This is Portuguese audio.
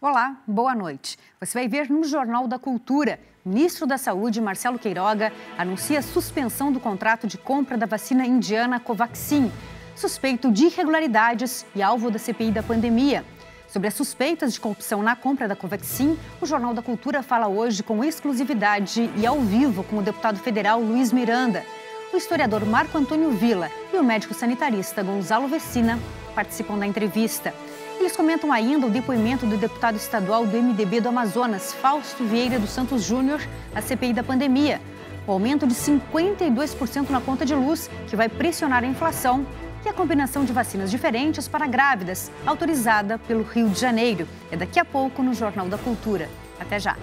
Olá, boa noite. Você vai ver no Jornal da Cultura. Ministro da Saúde, Marcelo Queiroga, anuncia suspensão do contrato de compra da vacina indiana Covaxin, suspeito de irregularidades e alvo da CPI da pandemia. Sobre as suspeitas de corrupção na compra da Covaxin, o Jornal da Cultura fala hoje com exclusividade e ao vivo com o deputado federal Luiz Miranda. O historiador Marco Antônio Villa e o médico sanitarista Gonzalo Vecina participam da entrevista. Eles comentam ainda o depoimento do deputado estadual do MDB do Amazonas, Fausto Vieira dos Santos Júnior, à CPI da pandemia. O aumento de 52% na conta de luz, que vai pressionar a inflação, e a combinação de vacinas diferentes para grávidas, autorizada pelo Rio de Janeiro. É daqui a pouco no Jornal da Cultura. Até já!